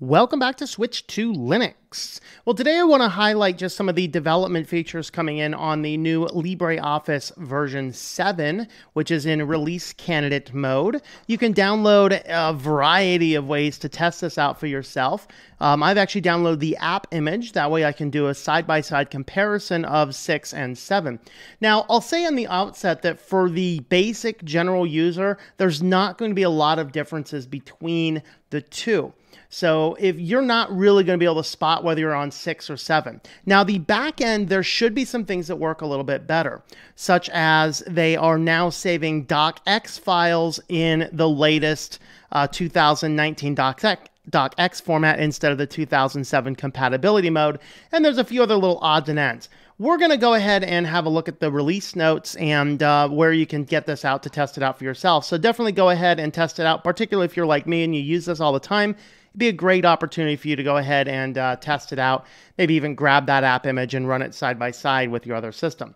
Welcome back to Switched to Linux. Well, today I want to highlight just some of the development features coming in on the new LibreOffice version 7, which is in release candidate mode. You can download a variety of ways to test this out for yourself. Um, I've actually downloaded the app image. That way I can do a side by side comparison of 6 and 7. Now, I'll say on the outset that for the basic general user, there's not going to be a lot of differences between the two. So if you're not really going to be able to spot whether you're on six or seven. Now, the back end, there should be some things that work a little bit better, such as they are now saving docx files in the latest uh, 2019 docx docx format instead of the 2007 compatibility mode. And there's a few other little odds and ends. We're going to go ahead and have a look at the release notes and uh, where you can get this out to test it out for yourself. So definitely go ahead and test it out, particularly if you're like me and you use this all the time it'd be a great opportunity for you to go ahead and uh, test it out. Maybe even grab that app image and run it side by side with your other system.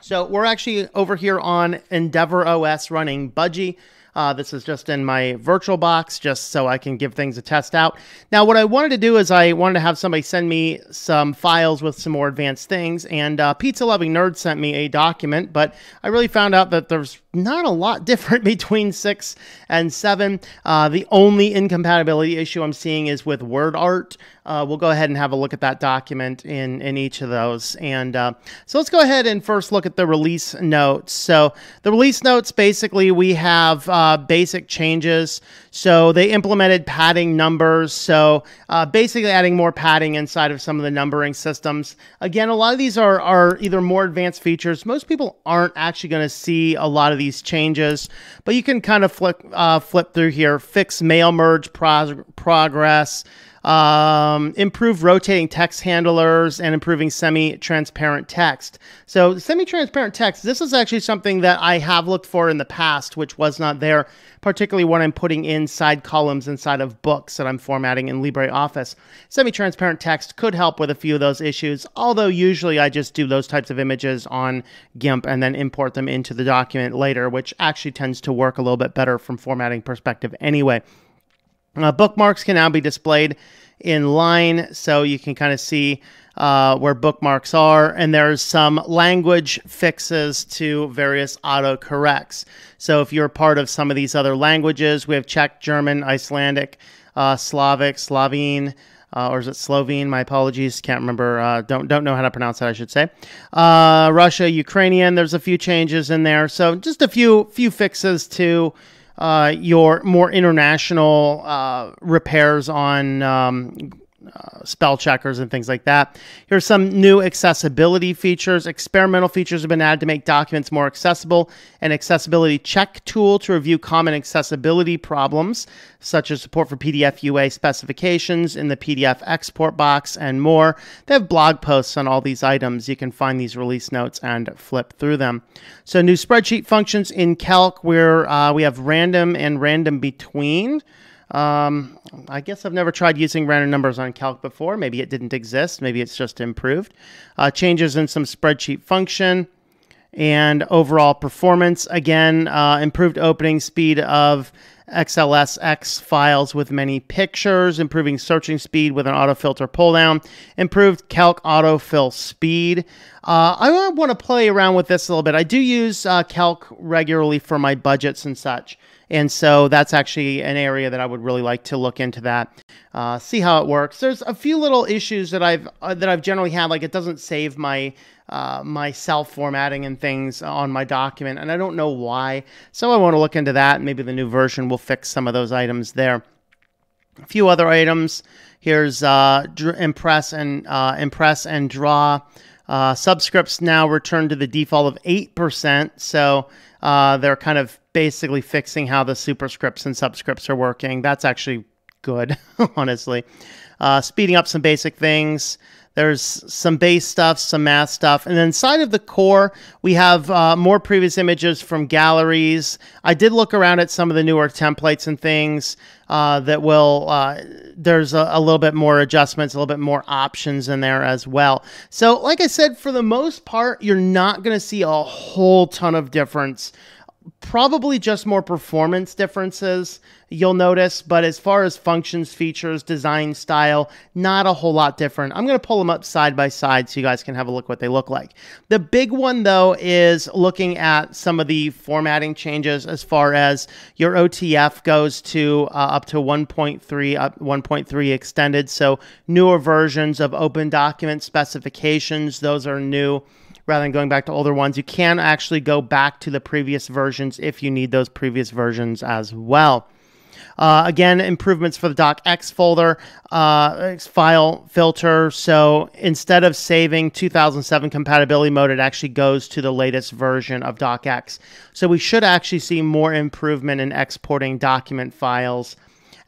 So we're actually over here on Endeavour OS running Budgie. Uh, this is just in my virtual box just so I can give things a test out. Now, what I wanted to do is I wanted to have somebody send me some files with some more advanced things, and uh, Pizza Loving Nerd sent me a document, but I really found out that there's not a lot different between six and seven. Uh, the only incompatibility issue I'm seeing is with word art. Uh, we'll go ahead and have a look at that document in, in each of those. And uh, so let's go ahead and first look at the release notes. So the release notes, basically, we have uh, basic changes. So they implemented padding numbers. So uh, basically adding more padding inside of some of the numbering systems. Again, a lot of these are, are either more advanced features. Most people aren't actually going to see a lot of these changes, but you can kind of flip uh, flip through here. Fix mail merge pro- progress, um, improve rotating text handlers, and improving semi-transparent text. So semi-transparent text. This is actually something that I have looked for in the past, which was not there particularly when I'm putting inside columns inside of books that I'm formatting in LibreOffice. Semi-transparent text could help with a few of those issues, although usually I just do those types of images on GIMP and then import them into the document later, which actually tends to work a little bit better from formatting perspective anyway. Uh, bookmarks can now be displayed in line, so you can kind of see uh, where bookmarks are, and there's some language fixes to various autocorrects. So if you're part of some of these other languages, we have Czech, German, Icelandic, uh, Slavic, Slovene. Uh, or is it Slovene? My apologies. Can't remember. Uh, don't don't know how to pronounce that. I should say. Uh, Russia, Ukrainian. There's a few changes in there. So just a few few fixes to your more international uh, repairs on um, uh, spell checkers and things like that. Here's some new accessibility features. Experimental features have been added to make documents more accessible. An accessibility check tool to review common accessibility problems, such as support for PDF UA specifications in the PDF export box and more. They have blog posts on all these items. You can find these release notes and flip through them. So new spreadsheet functions in Calc where uh, we have random and random between. Um, I guess I've never tried using random numbers on Calc before. Maybe it didn't exist. Maybe it's just improved. Uh, changes in some spreadsheet function and overall performance. Again, uh, improved opening speed of XLSX files with many pictures, improving searching speed with an autofilter pull down, improved Calc autofill speed. Uh, I want to play around with this a little bit. I do use uh, Calc regularly for my budgets and such. And so that's actually an area that I would really like to look into that, uh, see how it works. There's a few little issues that I've uh, that I've generally had, like it doesn't save my uh, my self formatting and things on my document, and I don't know why. So I want to look into that. Maybe the new version will fix some of those items there. A few other items. Here's uh, impress and uh, impress and draw. Uh, subscripts now return to the default of 8%. So uh, they're kind of basically fixing how the superscripts and subscripts are working. That's actually good, honestly. Uh, speeding up some basic things. There's some base stuff, some math stuff. And then inside of the core, we have uh, more previous images from galleries. I did look around at some of the newer templates and things uh, that will, uh, there's a, a, little bit more adjustments, a little bit more options in there as well. So, like I said, for the most part, you're not going to see a whole ton of difference probably just more performance differences you'll notice, but as far as functions, features, design style, not a whole lot different. I'm going to pull them up side by side so you guys can have a look what they look like. The big one though is looking at some of the formatting changes as far as your ODF goes to uh, up to 1.3 up 1.3 extended, so newer versions of open document specifications, those are new rather than going back to older ones. You can actually go back to the previous versions if you need those previous versions as well. Uh, again, improvements for the docx folder, uh, file filter. So instead of saving 2007 compatibility mode, it actually goes to the latest version of docx. So we should actually see more improvement in exporting document files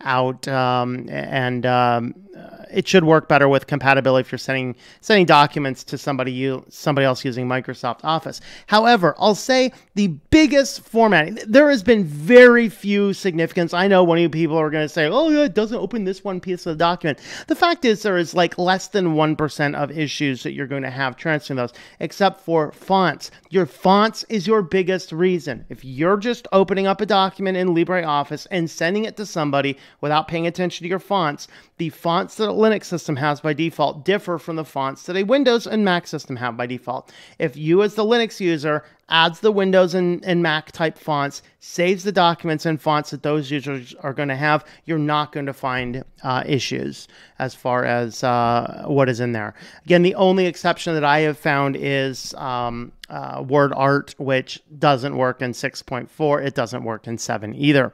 out um, and um, Uh, it should work better with compatibility if you're sending sending documents to somebody you somebody else using Microsoft Office. However, I'll say the biggest formatting there has been very few significance. I know one of you people are going to say, "Oh, yeah, it doesn't open this one piece of the document." The fact is, there is like less than one percent of issues that you're going to have transferring those, except for fonts. Your fonts is your biggest reason. If you're just opening up a document in LibreOffice and sending it to somebody without paying attention to your fonts, the fonts that a Linux system has by default differ from the fonts that a Windows and Mac system have by default. If you, as the Linux user, adds the Windows and, and Mac type fonts, saves the documents and fonts that those users are going to have, you're not going to find uh, issues as far as uh, what is in there. Again, the only exception that I have found is um, uh, Word Art, which doesn't work in 6.4. It doesn't work in 7 either.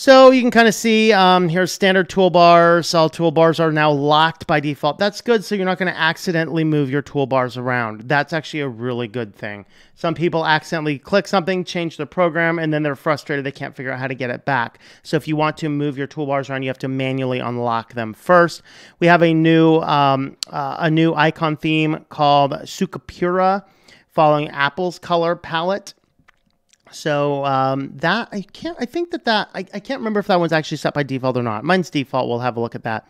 So you can kind of see um, here's standard toolbars. All toolbars are now locked by default. That's good, so you're not going to accidentally move your toolbars around. That's actually a really good thing. Some people accidentally click something, change the program, and then they're frustrated they can't figure out how to get it back. So if you want to move your toolbars around, you have to manually unlock them first. We have a new um, uh, a new icon theme called Sukapura, following Apple's color palette. So um, that I can't. I think that that I, I can't remember if that one's actually set by default or not. Mine's default. We'll have a look at that.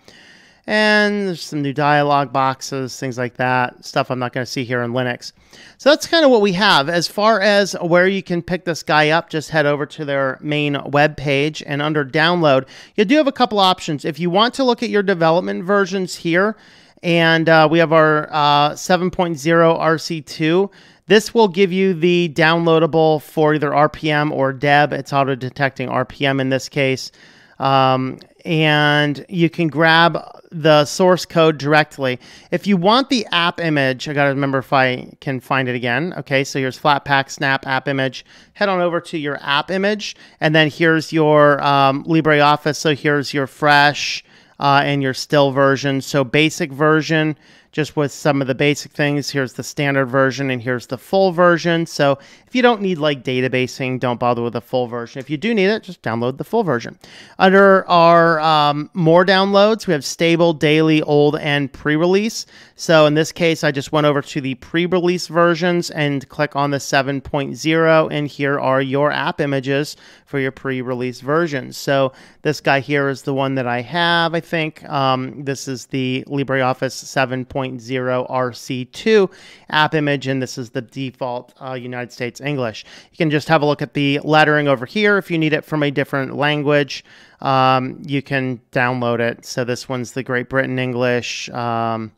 And there's some new dialog boxes, things like that. Stuff I'm not going to see here in Linux. So that's kind of what we have. As far as where you can pick this guy up, just head over to their main web page and under download, you do have a couple options. If you want to look at your development versions here, and uh, we have our uh, 7.0 RC2. This will give you the downloadable for either RPM or Deb. It's auto detecting RPM in this case. Um, and you can grab the source code directly. If you want the app image, I got to remember if I can find it again. Okay, so here's Flatpak Snap app image. Head on over to your app image, and then here's your um, LibreOffice. So here's your fresh uh, and your still version. So basic version just with some of the basic things. Here's the standard version and here's the full version. So if you don't need like databasing, don't bother with the full version. If you do need it, just download the full version. Under our um, more downloads, we have stable, daily, old, and pre-release. So in this case, I just went over to the pre-release versions and click on the 7.0 and here are your app images for your pre-release versions. So this guy here is the one that I have, I think. Um, this is the LibreOffice 7.0 RC2 app image, and this is the default uh, United States English. You can just have a look at the lettering over here if you need it from a different language. Um, you can download it. So this one's the Great Britain English. Um,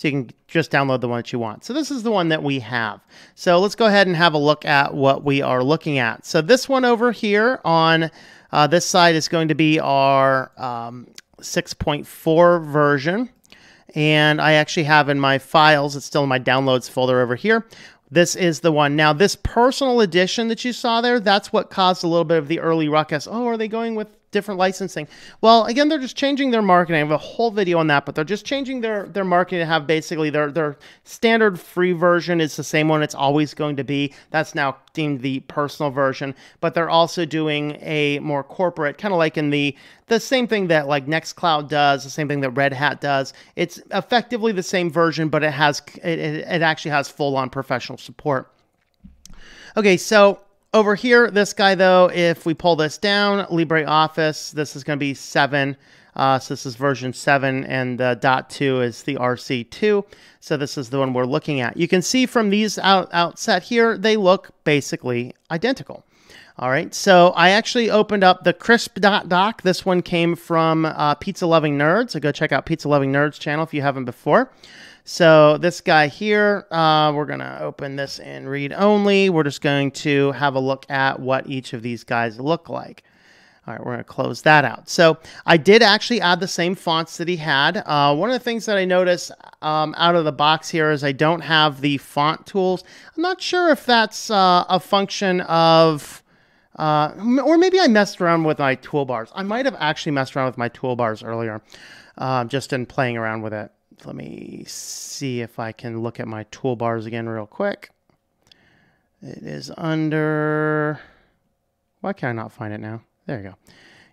so you can just download the one that you want. So this is the one that we have. So let's go ahead and have a look at what we are looking at. So this one over here on uh, this side is going to be our um, 6.4 version. And I actually have in my files, it's still in my downloads folder over here. This is the one. Now, this personal edition that you saw there, that's what caused a little bit of the early ruckus. Oh, are they going with different licensing. Well, again, they're just changing their marketing. I have a whole video on that, but they're just changing their their marketing to have basically their their standard free version is the same one it's always going to be. That's now deemed the personal version, but they're also doing a more corporate, kind of like in the the same thing that like Nextcloud does, the same thing that Red Hat does. It's effectively the same version, but it has it, it actually has full on professional support. Okay, so over here, this guy though, if we pull this down, LibreOffice, this is going to be 7. Uh, so this is version 7, and the dot 2 is the RC2. So this is the one we're looking at. You can see from these out, outset here, they look basically identical. All right, so I actually opened up the crisp dot doc. This one came from uh, Pizza Loving Nerds. So go check out Pizza Loving Nerds channel if you haven't before. So this guy here, uh, we're going to open this in read only. We're just going to have a look at what each of these guys look like. All right, we're going to close that out. So I did actually add the same fonts that he had. Uh, one of the things that I noticed um, out of the box here is I don't have the font tools. I'm not sure if that's uh, a function of, uh, or maybe I messed around with my toolbars. I might have actually messed around with my toolbars earlier, uh, just in playing around with it. Let me see if I can look at my toolbars again real quick. It is under, why can I not find it now? There you go.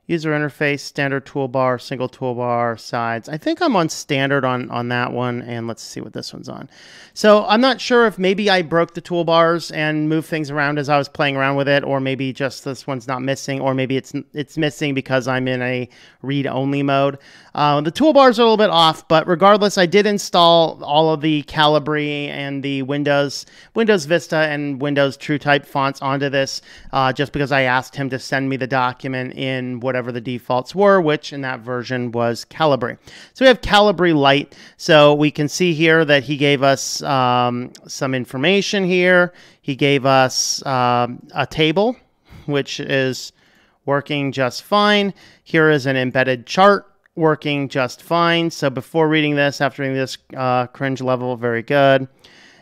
User interface, standard toolbar, single toolbar, sides. I think I'm on standard on, on that one, and let's see what this one's on. So I'm not sure if maybe I broke the toolbars and moved things around as I was playing around with it, or maybe just this one's not missing, or maybe it's it's missing because I'm in a read-only mode. Uh, the toolbars are a little bit off, but regardless, I did install all of the Calibri and the Windows Windows Vista and Windows TrueType fonts onto this, uh, just because I asked him to send me the document in whatever the defaults were, which in that version was Calibri. So we have Calibri Light. So we can see here that he gave us um, some information here. He gave us um, a table, which is working just fine. Here is an embedded chart working just fine. So before reading this, after reading this, uh, cringe level, very good.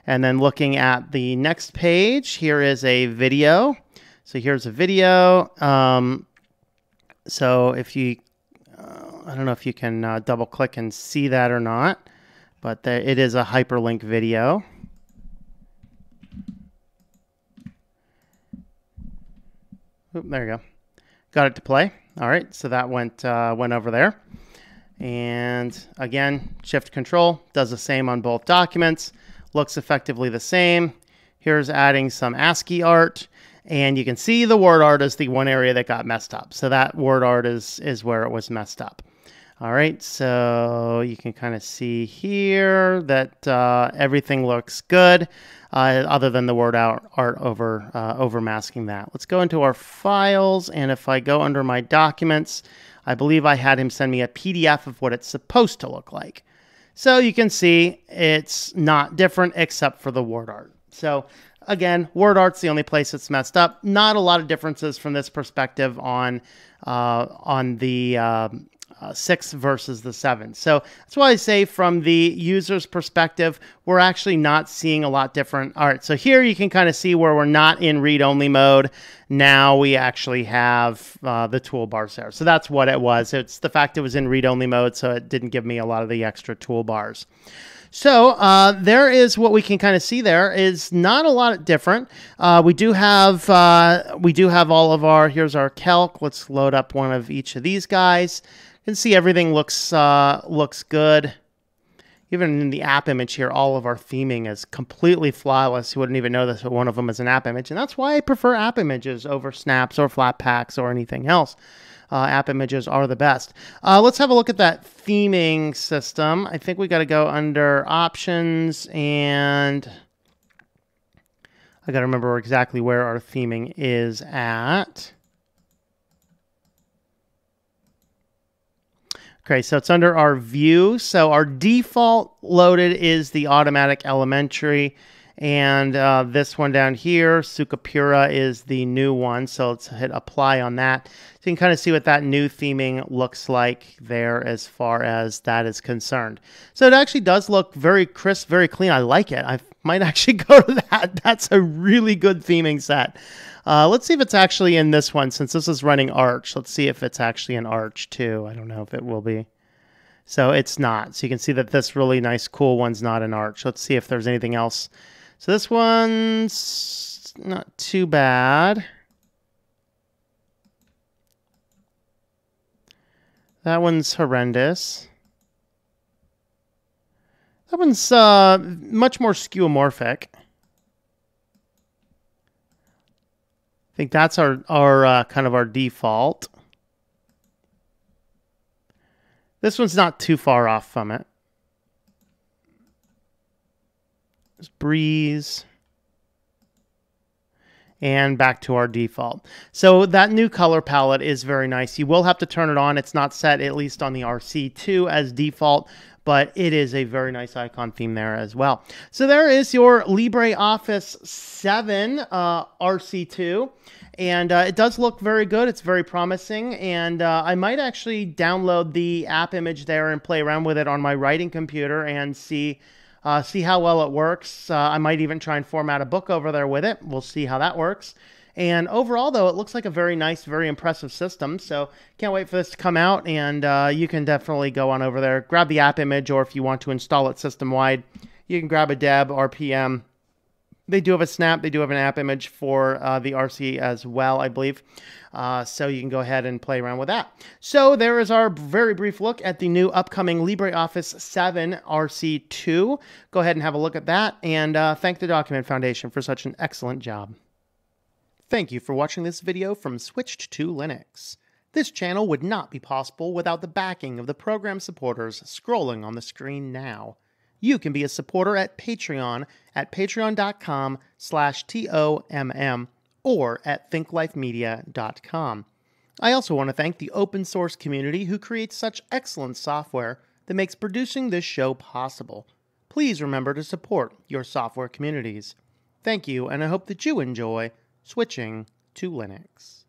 And then looking at the next page, here is a video. So here's a video. Um, so if you, uh, I don't know if you can uh, double click and see that or not, but it is a hyperlink video. Oop, there you go. Got it to play. All right, so that went uh, went over there. And again, shift control does the same on both documents. Looks effectively the same. Here's adding some ASCII art. And you can see the word art is the one area that got messed up. So that word art is, is where it was messed up. All right, so you can kind of see here that uh, everything looks good, uh, other than the word art, art over uh, over masking that. Let's go into our files, and if I go under my documents, I believe I had him send me a PDF of what it's supposed to look like. So you can see it's not different except for the word art. So again, word art's the only place it's messed up. Not a lot of differences from this perspective on uh, on the um, uh, six versus the seven. So that's why I say from the user's perspective, we're actually not seeing a lot different. All right, so here you can kind of see where we're not in read-only mode. Now we actually have uh, the toolbars there. So that's what it was. It's the fact it was in read-only mode, so it didn't give me a lot of the extra toolbars. So uh, there is what we can kind of see. There is not a lot different. Uh, we do have uh, we do have all of our. Here's our calc. Let's load up one of each of these guys. You can see everything looks uh, looks good. Even in the app image here, all of our theming is completely flawless. You wouldn't even know this, but one of them is an app image, and that's why I prefer app images over snaps or flat packs or anything else uh, app images are the best. Uh, let's have a look at that theming system. I think we got to go under options and I got to remember exactly where our theming is at. Okay, so it's under our view. So our default loaded is the automatic elementary. And uh, this one down here, Sukapura, is the new one. So let's hit apply on that. So you can kind of see what that new theming looks like there as far as that is concerned. So it actually does look very crisp, very clean. I like it. I might actually go to that. That's a really good theming set. Uh, let's see if it's actually in this one since this is running Arch. Let's see if it's actually in Arch too. I don't know if it will be. So it's not. So you can see that this really nice, cool one's not an Arch. Let's see if there's anything else so this one's not too bad. That one's horrendous. That one's uh, much more skeuomorphic. I think that's our, our uh, kind of our default. This one's not too far off from it. Breeze and back to our default. So that new color palette is very nice. You will have to turn it on. It's not set, at least on the RC2 as default, but it is a very nice icon theme there as well. So there is your LibreOffice 7 uh, RC2. And uh, it does look very good. It's very promising. And uh, I might actually download the app image there and play around with it on my writing computer and see uh, see how well it works. Uh, I might even try and format a book over there with it. We'll see how that works. And overall, though, it looks like a very nice, very impressive system. So can't wait for this to come out. And uh, you can definitely go on over there, grab the app image, or if you want to install it system wide, you can grab a deb RPM they do have a snap. They do have an app image for uh, the RC as well, I believe. Uh, so you can go ahead and play around with that. So there is our very brief look at the new upcoming LibreOffice 7 RC2. Go ahead and have a look at that and uh, thank the Document Foundation for such an excellent job. Thank you for watching this video from Switched to Linux. This channel would not be possible without the backing of the program supporters scrolling on the screen now you can be a supporter at Patreon at patreon.com slash T-O-M-M or at thinklifemedia.com. I also want to thank the open source community who creates such excellent software that makes producing this show possible. Please remember to support your software communities. Thank you, and I hope that you enjoy switching to Linux.